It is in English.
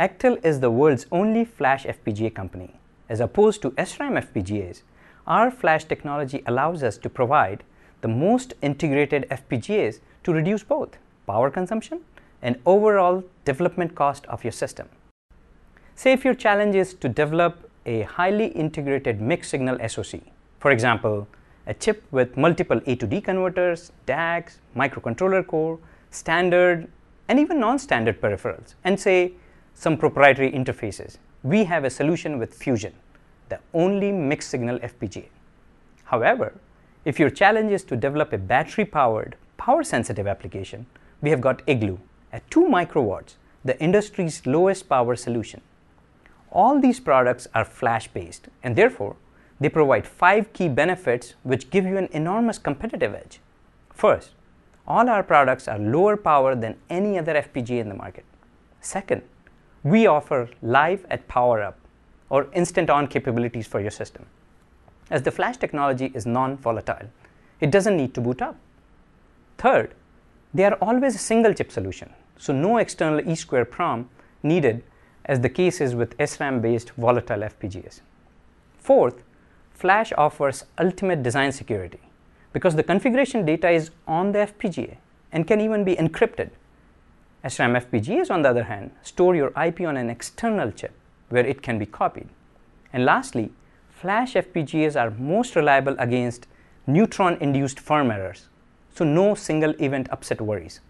Actel is the world's only flash FPGA company. As opposed to SRAM FPGAs, our flash technology allows us to provide the most integrated FPGAs to reduce both power consumption and overall development cost of your system. Say if your challenge is to develop a highly integrated mixed signal SoC, for example, a chip with multiple A to D converters, DACs, microcontroller core, standard, and even non-standard peripherals, and say some proprietary interfaces. We have a solution with Fusion, the only mixed signal FPGA. However, if your challenge is to develop a battery-powered, power-sensitive application, we have got Igloo at 2 microwatts, the industry's lowest power solution. All these products are flash-based, and therefore, they provide five key benefits which give you an enormous competitive edge. First, all our products are lower power than any other FPGA in the market. Second, we offer live at power up or instant on capabilities for your system. As the flash technology is non-volatile, it doesn't need to boot up. Third, they are always a single chip solution, so no external E square PROM needed as the case is with SRAM based volatile FPGAs. Fourth, Flash offers ultimate design security because the configuration data is on the FPGA and can even be encrypted. SRAM FPGAs, on the other hand, store your IP on an external chip where it can be copied. And lastly, Flash FPGAs are most reliable against neutron induced firm errors, so no single event upset worries.